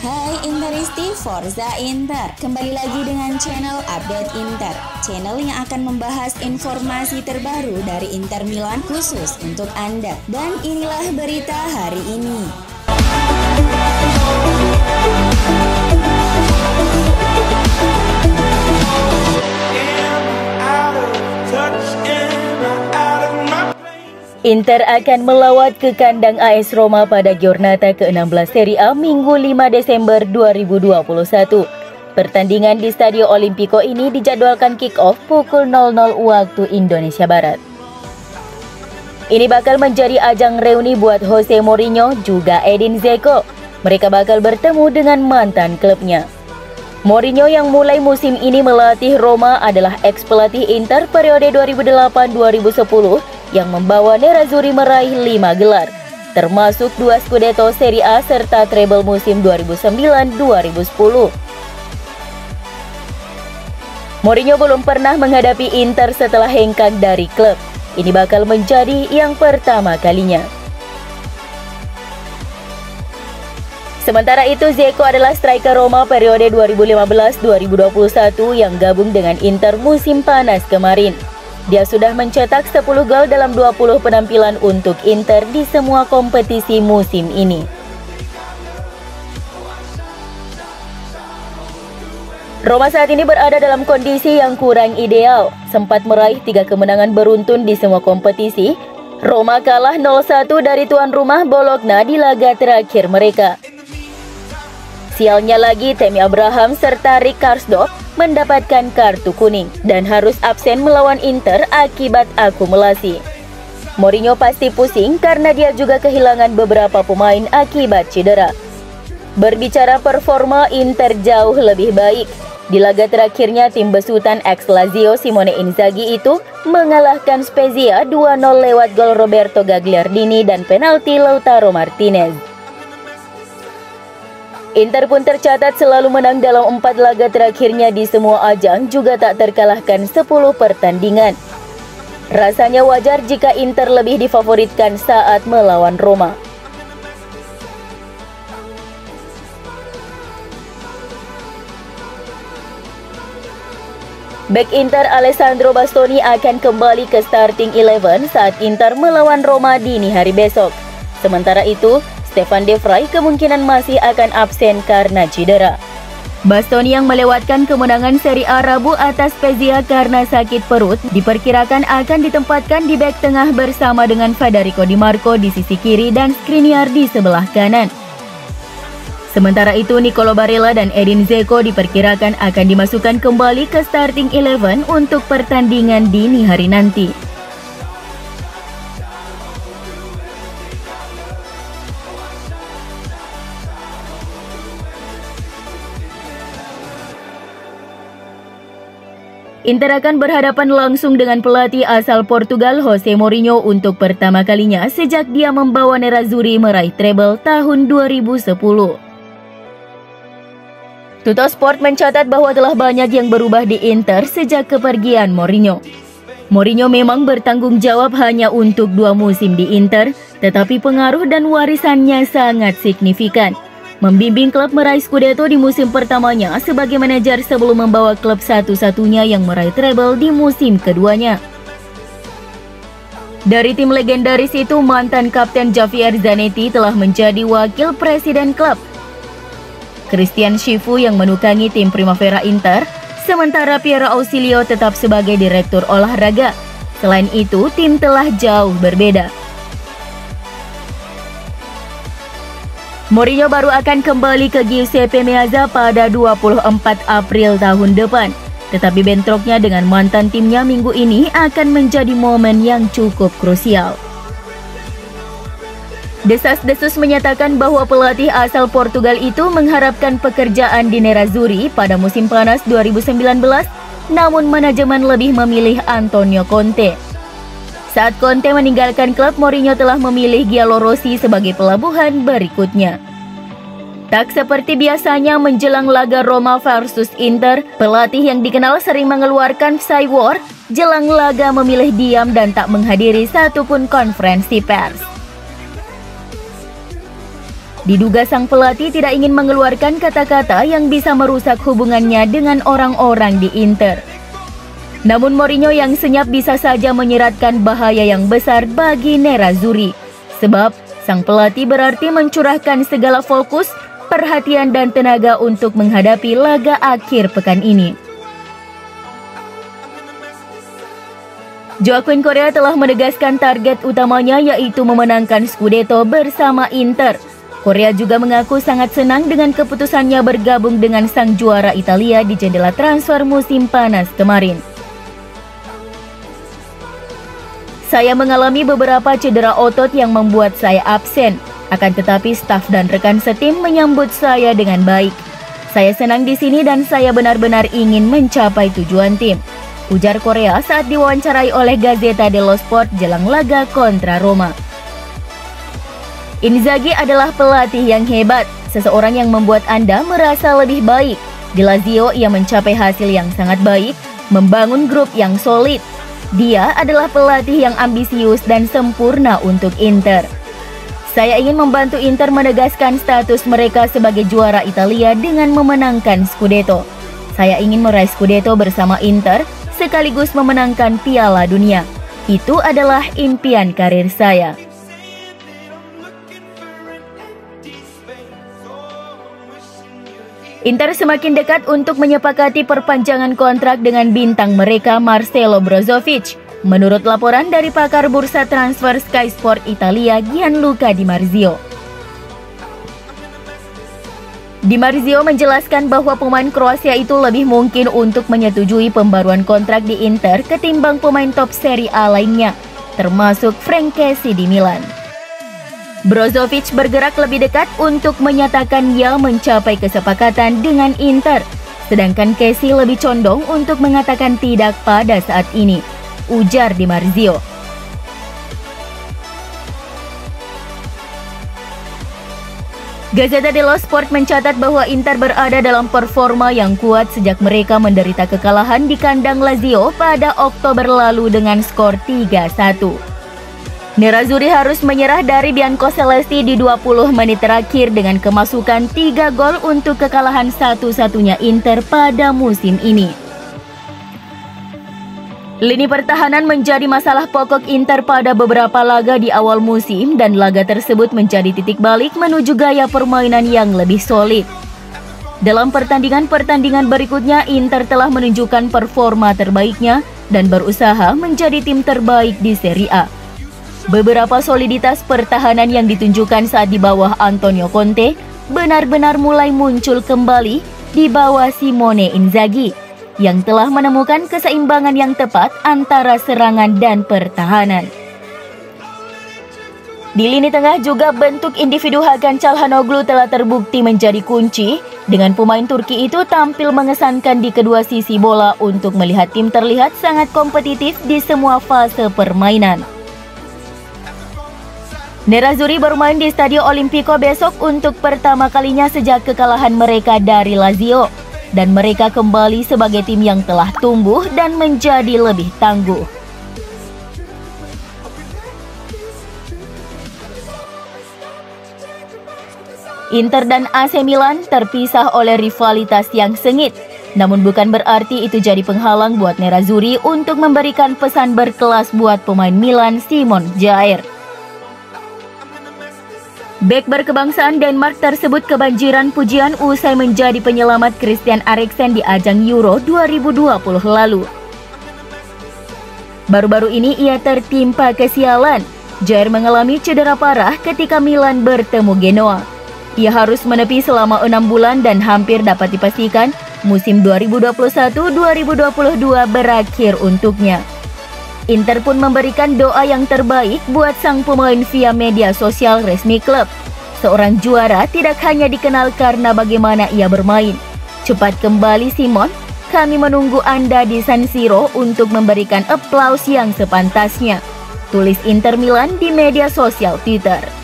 Hai Interisti Forza Inter. Kembali lagi dengan channel Update Inter. Channel yang akan membahas informasi terbaru dari Inter Milan khusus untuk Anda. Dan inilah berita hari ini Inter akan melawat ke kandang AS Roma pada Giornata ke-16 Serie A Minggu 5 Desember 2021. Pertandingan di Stadio Olimpico ini dijadwalkan kick-off pukul 00 waktu Indonesia Barat. Ini bakal menjadi ajang reuni buat Jose Mourinho juga Edin Zeko. Mereka bakal bertemu dengan mantan klubnya. Mourinho yang mulai musim ini melatih Roma adalah ex-pelatih Inter periode 2008-2010 yang membawa Nerazzurri meraih 5 gelar, termasuk dua Scudetto Serie A serta treble musim 2009-2010. Mourinho belum pernah menghadapi Inter setelah hengkang dari klub. Ini bakal menjadi yang pertama kalinya. Sementara itu, Zeko adalah striker Roma periode 2015-2021 yang gabung dengan Inter musim panas kemarin. Dia sudah mencetak 10 gol dalam 20 penampilan untuk Inter di semua kompetisi musim ini. Roma saat ini berada dalam kondisi yang kurang ideal, sempat meraih tiga kemenangan beruntun di semua kompetisi. Roma kalah 0-1 dari tuan rumah Bologna di laga terakhir mereka. Sialnya lagi Temi Abraham serta Rick Karsdorp mendapatkan kartu kuning dan harus absen melawan Inter akibat akumulasi. Mourinho pasti pusing karena dia juga kehilangan beberapa pemain akibat cedera. Berbicara performa Inter jauh lebih baik. Di laga terakhirnya tim besutan ex Lazio Simone Inzaghi itu mengalahkan Spezia 2-0 lewat gol Roberto Gagliardini dan penalti Lautaro Martinez. Inter pun tercatat selalu menang dalam empat laga terakhirnya di semua ajang juga tak terkalahkan 10 pertandingan. Rasanya wajar jika Inter lebih difavoritkan saat melawan Roma. Back Inter Alessandro Bastoni akan kembali ke starting eleven saat Inter melawan Roma dini hari besok. Sementara itu, Stefan De Vrij kemungkinan masih akan absen karena cedera. Bastoni yang melewatkan kemenangan Serie A Rabu atas Spezia karena sakit perut diperkirakan akan ditempatkan di bek tengah bersama dengan Federico Di Marco di sisi kiri dan Skriniar di sebelah kanan. Sementara itu, Nicolo Barella dan Edin Zeko diperkirakan akan dimasukkan kembali ke starting eleven untuk pertandingan dini hari nanti. Inter akan berhadapan langsung dengan pelatih asal Portugal Jose Mourinho untuk pertama kalinya sejak dia membawa Nerazzurri meraih treble tahun 2010. Tuto Sport mencatat bahwa telah banyak yang berubah di Inter sejak kepergian Mourinho. Mourinho memang bertanggung jawab hanya untuk dua musim di Inter, tetapi pengaruh dan warisannya sangat signifikan membimbing klub meraih Scudetto di musim pertamanya sebagai manajer sebelum membawa klub satu-satunya yang meraih treble di musim keduanya. Dari tim legendaris itu, mantan Kapten Javier Zanetti telah menjadi wakil presiden klub. Christian Shifu yang menukangi tim Primavera Inter, sementara Piero Ausilio tetap sebagai direktur olahraga. Selain itu, tim telah jauh berbeda. Mourinho baru akan kembali ke Giuseppe Meazza pada 24 April tahun depan. Tetapi bentroknya dengan mantan timnya minggu ini akan menjadi momen yang cukup krusial. Desas-desus menyatakan bahwa pelatih asal Portugal itu mengharapkan pekerjaan di Nerazzurri pada musim panas 2019, namun manajemen lebih memilih Antonio Conte. Saat Conte meninggalkan klub, Mourinho telah memilih Giallo Rossi sebagai pelabuhan berikutnya. Tak seperti biasanya menjelang laga Roma versus Inter, pelatih yang dikenal sering mengeluarkan war, jelang laga memilih diam dan tak menghadiri satupun konferensi pers. Diduga sang pelatih tidak ingin mengeluarkan kata-kata yang bisa merusak hubungannya dengan orang-orang di Inter. Namun Mourinho yang senyap bisa saja menyeratkan bahaya yang besar bagi Nerazzurri. Sebab sang pelatih berarti mencurahkan segala fokus, perhatian dan tenaga untuk menghadapi laga akhir pekan ini. Joaquin Korea telah menegaskan target utamanya yaitu memenangkan Scudetto bersama Inter. Korea juga mengaku sangat senang dengan keputusannya bergabung dengan sang juara Italia di jendela transfer musim panas kemarin. Saya mengalami beberapa cedera otot yang membuat saya absen, akan tetapi staf dan rekan setim menyambut saya dengan baik. Saya senang di sini dan saya benar-benar ingin mencapai tujuan tim. Ujar Korea saat diwawancarai oleh Gazeta dello Sport jelang laga kontra Roma. Inzaghi adalah pelatih yang hebat, seseorang yang membuat Anda merasa lebih baik. Di Lazio, ia mencapai hasil yang sangat baik, membangun grup yang solid. Dia adalah pelatih yang ambisius dan sempurna untuk Inter. Saya ingin membantu Inter menegaskan status mereka sebagai juara Italia dengan memenangkan Scudetto. Saya ingin meraih Scudetto bersama Inter sekaligus memenangkan Piala Dunia. Itu adalah impian karir saya. Inter semakin dekat untuk menyepakati perpanjangan kontrak dengan bintang mereka Marcelo Brozovic. Menurut laporan dari pakar bursa transfer Sky Sport Italia Gianluca Di Marzio. Di Marzio menjelaskan bahwa pemain Kroasia itu lebih mungkin untuk menyetujui pembaruan kontrak di Inter ketimbang pemain top Serie A lainnya, termasuk Frank Kessie di Milan. Brozovic bergerak lebih dekat untuk menyatakan ia mencapai kesepakatan dengan Inter, sedangkan Casey lebih condong untuk mengatakan tidak pada saat ini, ujar Di Marzio. Gazeta dello Sport mencatat bahwa Inter berada dalam performa yang kuat sejak mereka menderita kekalahan di kandang Lazio pada Oktober lalu dengan skor 3-1. Nerazzurri harus menyerah dari Bianco Celesti di 20 menit terakhir dengan kemasukan 3 gol untuk kekalahan satu-satunya Inter pada musim ini. Lini pertahanan menjadi masalah pokok Inter pada beberapa laga di awal musim dan laga tersebut menjadi titik balik menuju gaya permainan yang lebih solid. Dalam pertandingan-pertandingan berikutnya, Inter telah menunjukkan performa terbaiknya dan berusaha menjadi tim terbaik di Serie A. Beberapa soliditas pertahanan yang ditunjukkan saat di bawah Antonio Conte benar-benar mulai muncul kembali di bawah Simone Inzaghi yang telah menemukan keseimbangan yang tepat antara serangan dan pertahanan. Di lini tengah juga bentuk individu Hakan Calhanoglu telah terbukti menjadi kunci dengan pemain Turki itu tampil mengesankan di kedua sisi bola untuk melihat tim terlihat sangat kompetitif di semua fase permainan. Nerazzurri bermain di Stadio Olimpico besok untuk pertama kalinya sejak kekalahan mereka dari Lazio. Dan mereka kembali sebagai tim yang telah tumbuh dan menjadi lebih tangguh. Inter dan AC Milan terpisah oleh rivalitas yang sengit. Namun bukan berarti itu jadi penghalang buat Nerazzurri untuk memberikan pesan berkelas buat pemain Milan Simon Jair. Bek berkebangsaan Denmark tersebut kebanjiran pujian usai menjadi penyelamat Christian Eriksen di ajang Euro 2020 lalu. Baru-baru ini ia tertimpa kesialan. Jair mengalami cedera parah ketika Milan bertemu Genoa. Ia harus menepi selama enam bulan dan hampir dapat dipastikan musim 2021-2022 berakhir untuknya. Inter pun memberikan doa yang terbaik buat sang pemain via media sosial resmi klub. Seorang juara tidak hanya dikenal karena bagaimana ia bermain. Cepat kembali Simon, kami menunggu Anda di San Siro untuk memberikan aplaus yang sepantasnya. Tulis Inter Milan di media sosial Twitter.